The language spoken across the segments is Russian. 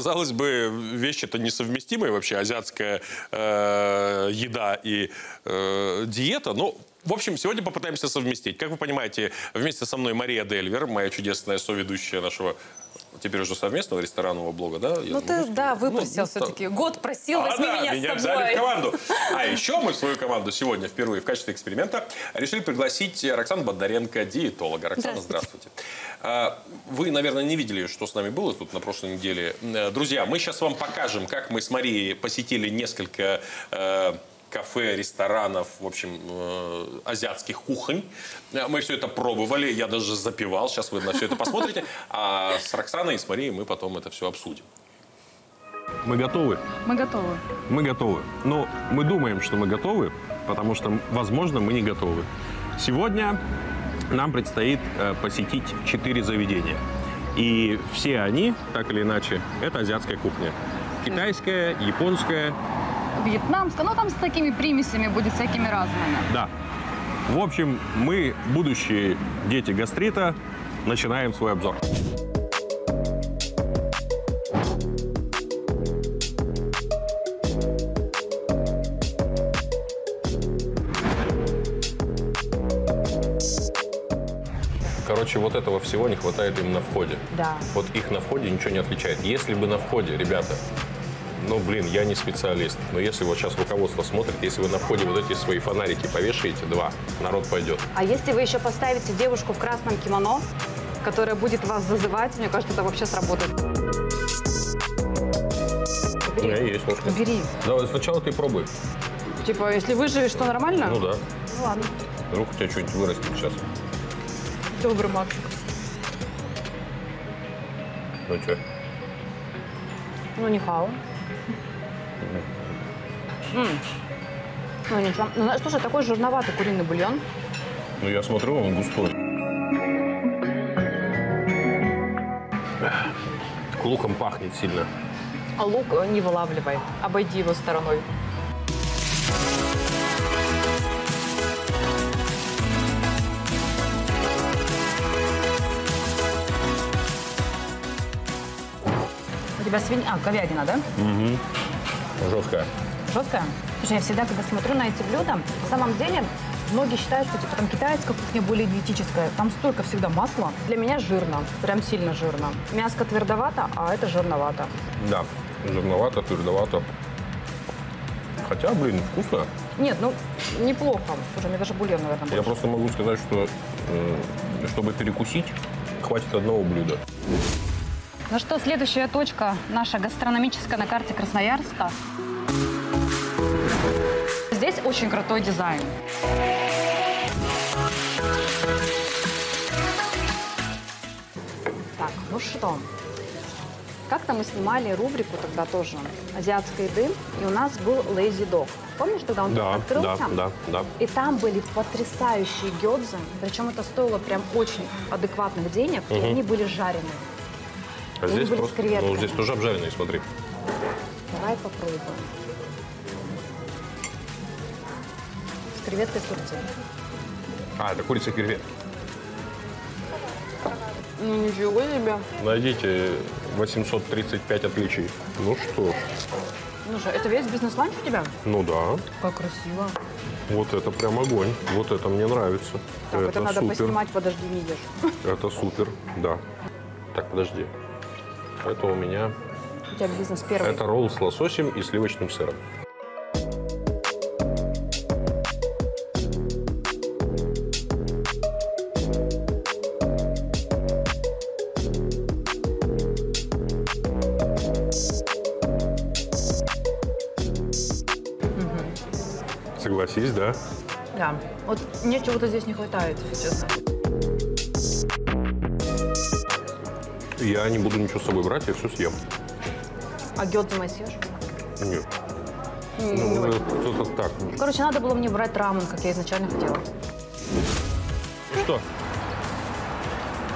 казалось бы, вещи-то несовместимые вообще, азиатская э, еда и э, диета. Но в общем, сегодня попытаемся совместить. Как вы понимаете, вместе со мной Мария Дельвер, моя чудесная соведущая нашего теперь уже совместного ресторанного блога, да? Я Ну ты, могу да, выпросил Ну, все-таки. Год просил, а, возьми да, меня, меня с взяли в собой. команду. А еще мы в свою команду сегодня впервые в качестве эксперимента решили пригласить Роксану Бондаренко, диетолога. Роксана, здравствуйте. А, Вы, наверное, не видели, что с нами было тут на прошлой неделе. Э, Друзья, мы сейчас вам покажем, как мы с Марией посетили несколько э, кафе, ресторанов, в общем, э, азиатских кухонь. Э, Мы все это пробовали, я даже запивал. Сейчас вы на все это посмотрите. А с Роксаной и с Марией мы потом это все обсудим. Мы готовы? Мы готовы. Мы готовы. Но мы думаем, что мы готовы, потому что, возможно, мы не готовы. Сегодня нам предстоит э, посетить четыре заведения. И все они, так или иначе, это азиатская кухня. Китайская, японская, Вьетнамская, ну там с такими примесями будет всякими разными. да. В общем, мы, будущие дети гастрита, начинаем свой обзор. Короче, вот этого всего не хватает им на входе. Да. Вот их на входе ничего не отличает. Если бы на входе, ребята, ну, блин, я не специалист, но если вот сейчас руководство смотрит, если вы на входе вот эти свои фонарики повешаете, два, народ пойдет. А если вы еще поставите девушку в красном кимоно, которая будет вас зазывать, мне кажется, это вообще сработает. У меня есть ложка. Бери. Давай, сначала ты пробуй. Типа, если выживешь, то нормально? Ну да. Ну ладно. Вдруг у тебя что-нибудь вырастет сейчас. Добрый мальчик. Ну что? Ну, не хау. М. Ну, ничего. Ну, слушай, такой жирноватый куриный бульон. Ну я смотрю, он густой. Луком пахнет сильно. А лук э, не вылавливай. Обойди его стороной. У тебя свинья... А, говядина, да? Жесткая. Жесткая? Слушай, я всегда, когда смотрю на эти блюда, на самом деле, многие считают, что типа там китайская кухня более диетическая. Там столько всегда масла. Для меня жирно, прям сильно жирно. Мяско твердовато, а это жирновато. Да. Жирновато, твердовато. Хотя, блин, вкусно. Нет, ну, неплохо. Слушай, мне даже бульон, наверное, Я больше. просто могу сказать, что э, чтобы перекусить, хватит одного блюда. Ну что, следующая точка наша гастрономическая на карте Красноярска. Здесь очень крутой дизайн. Так, ну что, как-то мы снимали рубрику тогда тоже азиатской еды, и у нас был Lazy Dog. Помнишь, тогда он Да, открылся? да, да, да. И там были потрясающие гёдзы, причем это стоило прям очень адекватных денег, и они были жареные. А Они здесь были просто, ну, здесь тоже обжаренные, смотри. Давай попробуем. С креветкой Турции. А, это курица креветки. Ну, ничего себе. Найдите 835 отличий. Ну что ж, Ну же, это весь бизнес-ланч у тебя? ну да. Как красиво. Вот это прям огонь. Вот это мне нравится. Так, это, надо супер. поснимать, подожди, не ешь. Это супер, да. Так, подожди. Это у меня... У тебя бизнес первый. Это ролл с лососем и сливочным сыром. Согласись, да? Да. Вот мне чего-то здесь не хватает, если честно. Я не буду ничего с собой брать, я все съем. А гёдзу мои съешь? Нет. Не Ну, кто-то так. Короче, надо было мне брать рамен, как я изначально хотела. Ну что,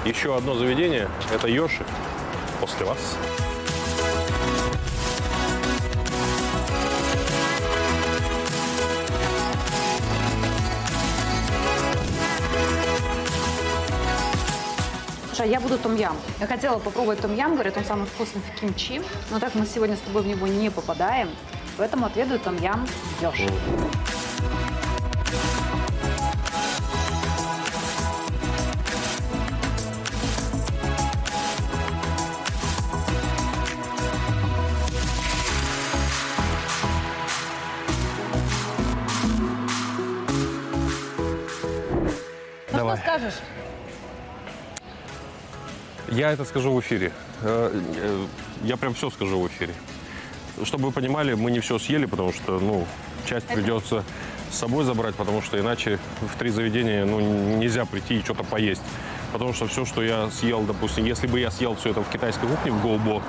еще одно заведение. Это Йоши. После вас. Слушай, я буду том-ям. Я хотела попробовать том-ям, говорят, он самый вкусный в кимчи. Но так мы сегодня с тобой в него не попадаем. Поэтому отведаю том-ям дешево. Я это скажу в эфире. Э, э, Я прям все скажу в эфире. Чтобы вы понимали, мы не все съели, потому что, ну, часть придется с собой забрать, потому что иначе в три заведения, ну, нельзя прийти и что-то поесть. Потому что все, что я съел, допустим, если бы я съел все это в китайской кухне, в Голбо,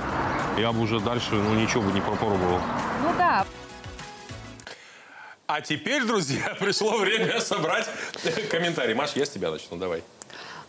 я бы уже дальше, ну, ничего бы не попробовал. Ну да, А теперь, друзья, пришло время собрать комментарий. Маш, я с тебя начну, давай.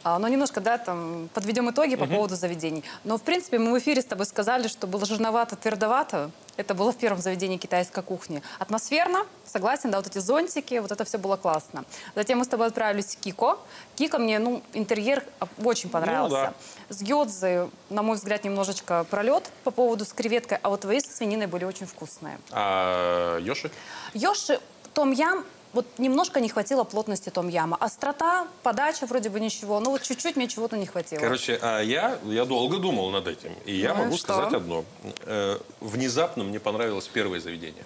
А, Ну, немножко, да, там, подведем итоги по поводу заведений. Но, в принципе, мы в эфире с тобой сказали, что было жирновато, твердовато. Это было в первом заведении китайской кухни. Атмосферно, согласен, да, вот эти зонтики, вот это все было классно. Затем мы с тобой отправились в Кико. Кико мне, ну, интерьер а, очень понравился. С гёдзы, на мой взгляд, немножечко пролет по поводу с креветкой, а вот твои со свининой были очень вкусные. А Йоши? Йоши, том-ям, вот немножко не хватило плотности том-яма. Острота, подача вроде бы ничего, но вот чуть-чуть мне чего-то не хватило. Короче, а я, я долго думал над этим. И я Ну и могу что? сказать одно. Э, Внезапно мне понравилось первое заведение.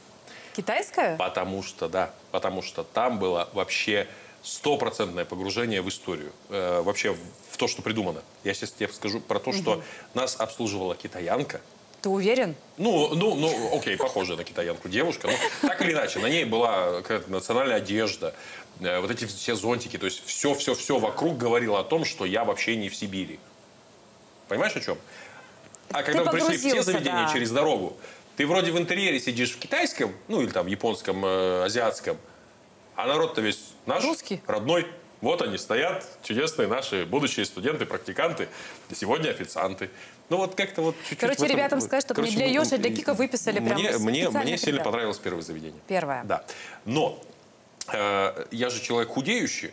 Китайская? Потому что, да, потому что там было вообще стопроцентное погружение в историю. Э, вообще в, в то, что придумано. Я сейчас тебе скажу про то, что нас обслуживала китаянка. Ты уверен? Ну, ну, ну, окей, похожая на китаянку девушка. Но так или иначе, на ней была какая-то национальная одежда, э, вот эти все зонтики. То есть все-все-все вокруг говорило о том, что я вообще не в Сибири. Понимаешь, о чем? А когда мы пришли в те заведения да. через дорогу, ты вроде в интерьере сидишь в китайском, ну или там японском, э, азиатском, а народ-то весь наш, Русский. родной. Вот они стоят, чудесные наши будущие студенты, практиканты, сегодня официанты. Ну вот как-то вот чуть-чуть... Короче, этом- ребятам сказать, чтобы не для Ёши, а для Кика выписали мне, мне, специальных мне сильно ребят. понравилось первое заведение. Первое. Да. Но э, я же человек худеющий.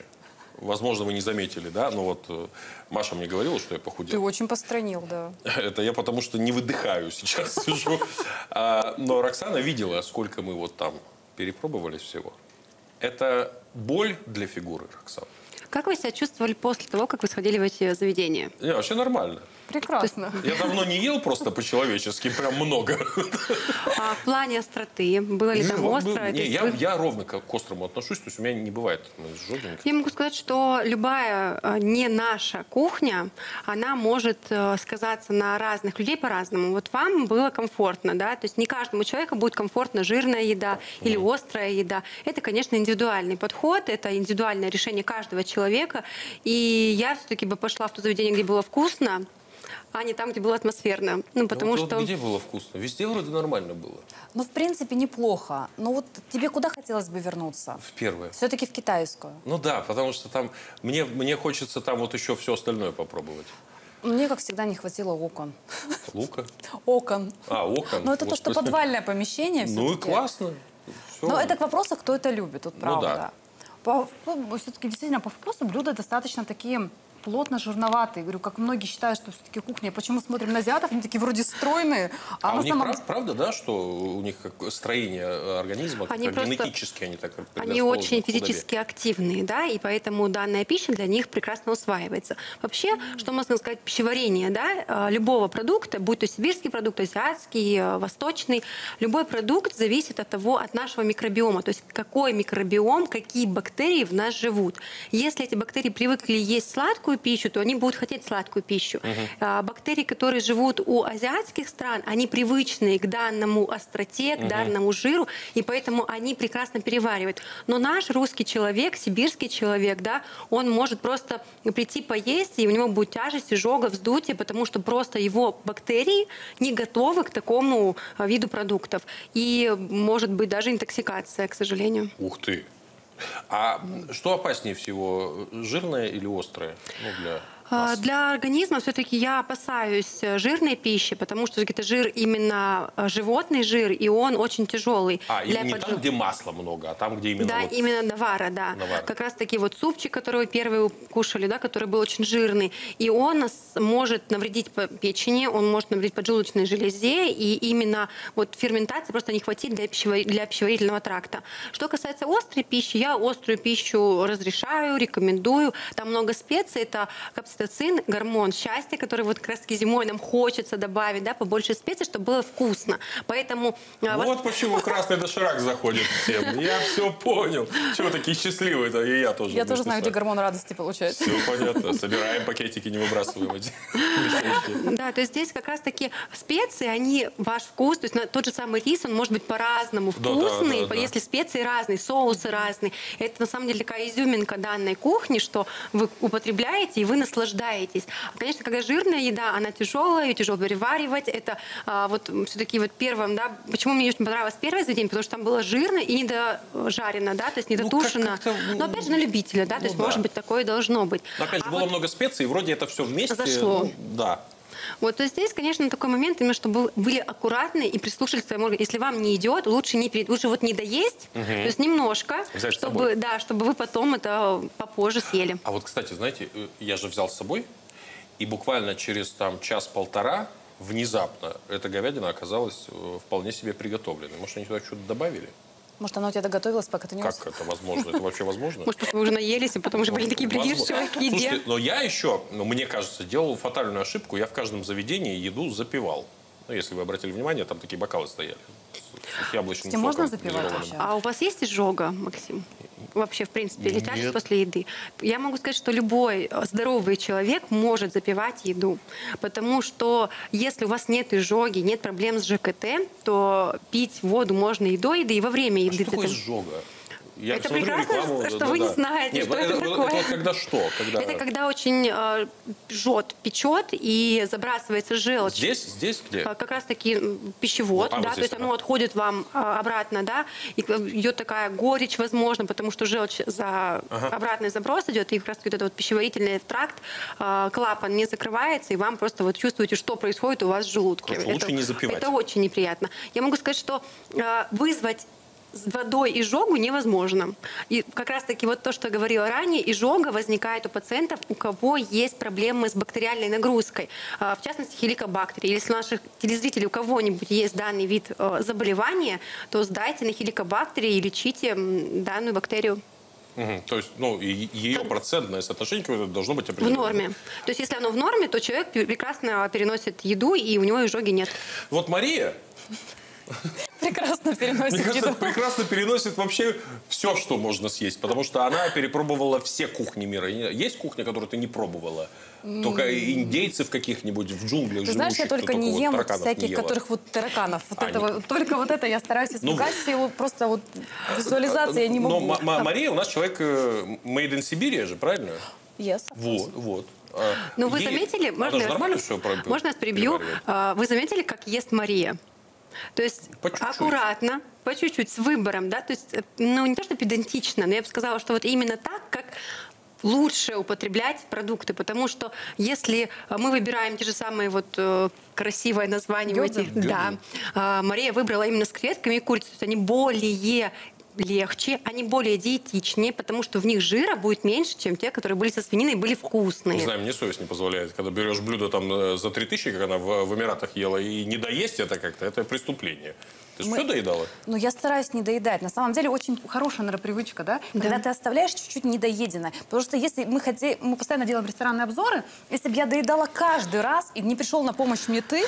Возможно, вы не заметили, да? Но вот э, Маша мне говорила, что я Ты похудел. очень постранил, да. Это я потому что не выдыхаю сейчас сижу. А, Но Роксана видела, сколько мы вот там перепробовали всего. Это боль для фигуры, Роксана. Как вы себя чувствовали после того, как вы сходили в эти заведения? Не, вообще нормально. Прекрасно. Я давно не ел просто по-человечески, прям много. А в плане остроты, было ли там Не, вот остро? был- То не, я, вы- я ровно к, к острому отношусь, то есть у меня не бывает ну, жёгинг. Я могу сказать, что любая э, не наша кухня, она может э, сказаться на разных людей по-разному. Вот вам было комфортно, да, то есть не каждому человеку будет комфортно жирная еда или острая еда. Это, конечно, индивидуальный подход, это индивидуальное решение каждого человека. И я все-таки бы пошла в то заведение, где было вкусно, а не там, где было атмосферно. Ну, потому Вот- вот что... где было вкусно? Везде вроде нормально было. Ну, в принципе, неплохо. Но вот тебе куда хотелось бы вернуться? В первое. Все-таки в китайскую. Ну да, потому что там мне, мне хочется там вот еще все остальное попробовать. Мне, как всегда, не хватило окон. Лука. Окон. А, окон. Ну, это то, что подвальное помещение Ну и классно. Всё. Но это к вопросу, кто это любит, вот Ну правда. да. По, все-таки действительно по вкусу блюда достаточно такие плотно жирноватые. Говорю, как многие считают, что все-таки кухня. Почему смотрим на азиатов, они такие вроде стройные, а, А, у них самом прав- правда, да, что у них как строение э, организма, Они как просто- генетически они так Они очень физически активные, да, и поэтому данная пища для них прекрасно усваивается. Вообще, что можно сказать, пищеварение, да, э, любого продукта, будь то сибирский продукт, азиатский, э, восточный, любой продукт зависит от того, от нашего микробиома, то есть какой микробиом, какие бактерии в нас живут. Если эти бактерии привыкли есть сладкую пищу, то они будут хотеть сладкую пищу. А Бактерии, которые живут у азиатских стран, они привычные к данному остроте, к данному жиру, и поэтому они прекрасно переваривают. Но наш русский человек, сибирский человек, да, он может просто прийти поесть, и у него будет тяжесть, изжога, вздутие, потому что просто его бактерии не готовы к такому а, виду продуктов. И может быть даже интоксикация, к сожалению. Ух ты. А что опаснее всего, жирное или острое? Ну, для... А, Для организма все-таки я опасаюсь э, жирной пищи, потому что это жир именно э, животный жир, и он очень тяжелый. А, и для не поджел- там, где масла много, а там, где именно Да, вот... именно навара, да. Навара. Как раз таки вот супчик, который вы первый кушали, да, который был очень жирный, и он может навредить печени, он может навредить поджелудочной железе, и именно вот ферментации просто не хватит для, пищевар- для пищеварительного тракта. Что касается острой пищи, я острую пищу разрешаю, рекомендую. Там много специй, это капситоцин, гормон счастья, который вот как раз таки зимой нам хочется добавить, да, побольше специй, чтобы было вкусно. Поэтому а, вас- Вот почему красный доширак заходит всем. Я все понял. Чего такие счастливые-то? И я тоже. Я тоже знаю, где гормон радости получается. Все понятно. Собираем пакетики, не выбрасываем эти. Да, то есть здесь как раз-таки специи, они ваш вкус, то есть на- тот же самый рис, он может быть по-разному да, вкусный, да, да. если специи разные, соусы разные. Это на самом деле такая изюминка данной кухни, что вы употребляете и вы наслаждаетесь. А, Конечно, когда жирная еда, она тяжелая, ее тяжело переваривать. Это а, вот все-таки вот первым, да, почему мне очень понравилось первое заведение, потому что там было жирно и недожарено, да, то есть недотушено. Ну, Но опять же на любителя, да, то ну есть да. может быть такое должно быть. Но опять же, А было вот- много специй, и вроде это все вместе. Зашло. ну, да. Вот, то есть здесь, конечно, такой момент, именно чтобы были аккуратны и прислушались к своему органу. Если вам не идет, лучше не перед, лучше вот не доесть, то есть немножко, Взять чтобы, да, чтобы вы потом это попозже съели. А вот, кстати, знаете, э, я же взял с собой, и буквально через там час-полтора внезапно эта говядина оказалась э, вполне себе приготовленной. Может, они туда что-то добавили? Может, она у тебя доготовилась, пока ты не Как это возможно? Это вообще возможно? Может, вы уже наелись, и потом уже были такие придирчивые к еде. Слушайте, но я еще, ну, мне кажется, делал фатальную ошибку. Я в каждом заведении еду запивал. Ну, если вы обратили внимание, там такие бокалы стояли. С, яблочным можно запивать? А у вас есть изжога, Максим? Вообще, в принципе, Нет. после еды? Я могу сказать, что любой э, здоровый человек может запивать еду. Потому что если у вас нет изжоги, нет проблем с ЖКТ, то пить воду можно и до еды, и во время А еды. что такое изжога? Я Это прекрасно, рекламу, что да, вы да, не знаете, Нет, что ну, это вот- такое. вот когда что? Когда... Это когда очень э, жжет, печет и забрасывается желчь. Здесь? Здесь где? А, Как раз таки пищевод, А, вот да, здесь, то есть ага. оно отходит вам а, обратно, да, и к- идет такая горечь, возможно, потому что желчь за обратный заброс идет, и как раз таки вот этот вот пищеварительный тракт, а, клапан не закрывается, и вам просто вот чувствуете, что происходит у вас в желудке. Короче, лучше не запивать. Это очень неприятно. Я могу сказать, что а, вызвать с водой изжогу невозможно. И как раз-таки вот то, что я говорила ранее, изжога возникает у пациентов, у кого есть проблемы с бактериальной нагрузкой. А, В частности, хеликобактерии. Если у наших телезрителей у кого-нибудь есть данный вид э, заболевания, то сдайте на хеликобактерии и лечите данную бактерию Мгм. То есть, ну, и ее процентное соотношение должно быть в определенное. норме. То есть если оно в норме, то человек прекрасно переносит еду, и у него изжоги нет. Вот Мария, Прекрасно мне переносит кажется, еду. прекрасно переносит вообще все, что можно съесть, потому что она перепробовала все кухни мира. Есть кухня, которую ты не пробовала? Только индейцев каких-нибудь в джунглях Ты знаешь, я только не ем вот не всяких, ела. которых вот тараканов. Вот А, это нет. вот- только вот это я стараюсь Ну, избегать. всего просто вот визуализации я не Но могу. М- М- Мария у нас человек э, made in Сибири же, правильно? Yes. Вот, вот. Но вы заметили, можно, я- можно я вас перебью? переваривает? А, Вы заметили, как ест Мария? То есть По чуть-чуть. аккуратно, по чуть-чуть, с выбором, да, то есть, ну, не то, что педантично, но я бы сказала, что вот именно так, как лучше употреблять продукты, потому что если э, мы выбираем те же самые вот э, красивое название у Гёдзы? этих, да, а, Мария выбрала именно с креветками и курицей, то есть они более легче, они более диетичнее, потому что в них жира будет меньше, чем те, которые были со свининой и были вкусные. Не знаю, мне совесть не позволяет. Когда берешь блюдо там э, за 3000, как она в, в Эмиратах ела, и не доесть это как-то, это преступление. Ты же Мы- все доедала? Ну, я стараюсь не доедать. На самом деле, очень хорошая, наверное, привычка, да? Когда ты оставляешь чуть-чуть недоеденное. Потому что если мы хотели, мы постоянно делаем ресторанные обзоры, если бы я доедала каждый раз, и не пришел на помощь мне ты,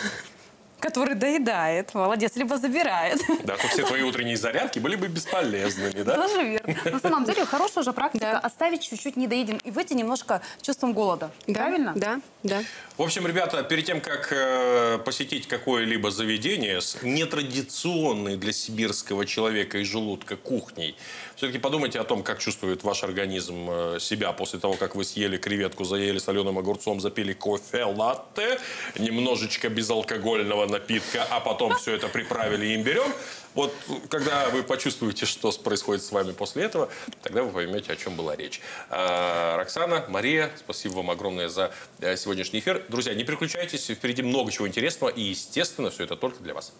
который доедает, молодец, либо забирает. Да, то все твои утренние зарядки были бы бесполезными, да? Тоже верно. На самом деле, хорошая уже практика Да. оставить чуть-чуть недоеден и выйти немножко чувством голода. Да, Правильно? Да, да. В общем, ребята, перед тем, как э, посетить какое-либо заведение с нетрадиционной для сибирского человека и желудка кухней, все-таки подумайте о том, как чувствует ваш организм э, себя после того, как вы съели креветку, заели соленым огурцом, запили кофе, латте, немножечко безалкогольного напитка, а потом все это приправили имбирем. Вот когда вы почувствуете, что происходит с вами после этого, тогда вы поймете, о чем была речь. А, Роксана, Мария, спасибо вам огромное за э, сегодняшний эфир. Друзья, не переключайтесь, впереди много чего интересного и, естественно, все это только для вас.